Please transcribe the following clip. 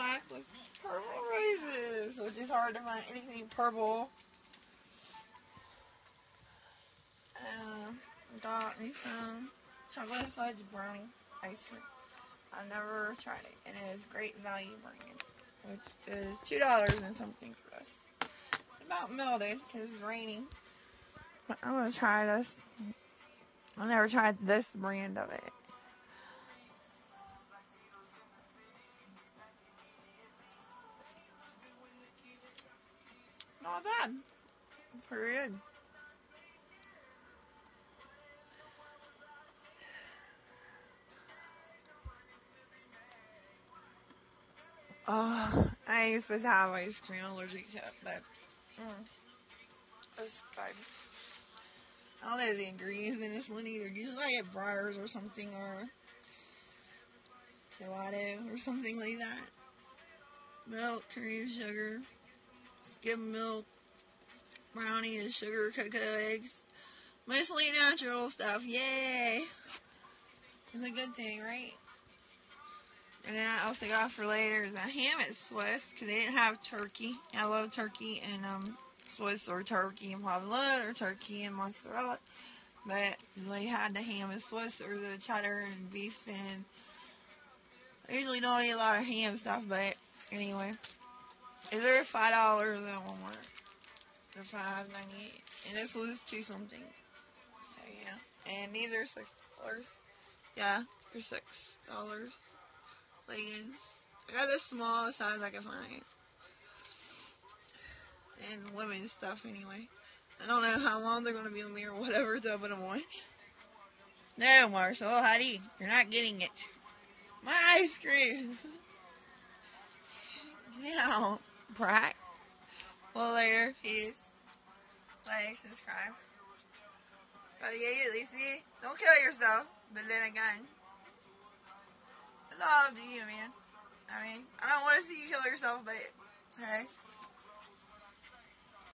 black with purple roses, which is hard to find anything purple. Um, got me some chocolate fudge brownie ice cream. I've never tried it, and it is great value brand, which is two dollars and something for us. It's about melted because it's raining. But I'm gonna try this. I never tried this brand of it. Not bad. Pretty good. Oh, I ain't supposed to have ice cream. I'm allergic to it, but mm, it's good. I don't know the ingredients in this one either. Usually I get Breyers or something or gelato or something like that. Milk, cream, sugar, skim milk, brownie, and sugar, cocoa, eggs. Mostly natural stuff. Yay! It's a good thing, right? And then I also got for later is a ham at Swiss because they didn't have turkey. I love turkey and um Swiss or turkey and provolone or turkey and mozzarella. But they had the ham and Swiss or the cheddar and beef and I usually don't eat a lot of ham stuff, but anyway. Is there a five dollars at Walmart? They're five ninety eight. And this was two something. So yeah. And these are six dollars. Yeah, they're six dollars. Leggings. I got the smallest size I can find and women's stuff anyway. I don't know how long they're going to be on me or whatever, to put them on. No, Marcel, Heidi, you're not getting it. My ice cream. now, brat. Well, later, peace. Like, subscribe. But yeah, at least see, don't kill yourself. But then again, it's all up to you, man. I mean, I don't want to see you kill yourself, but, hey.